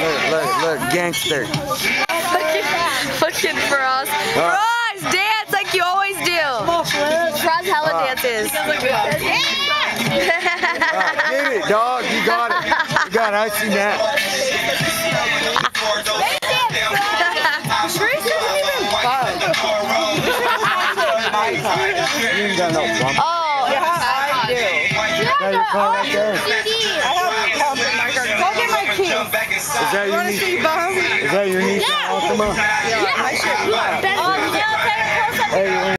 Look, look, look, gangster. Looking for us. Roz, dance like you always do. Roz hella Uh. dances. Alright, get it, dog. You got it. You got it. I seen that. Oh, I do. Got your car right there. Is that your Want to niece? see bum? Is that your niece Altima? Yeah, I should. Oh, yeah, okay, close up. Hey,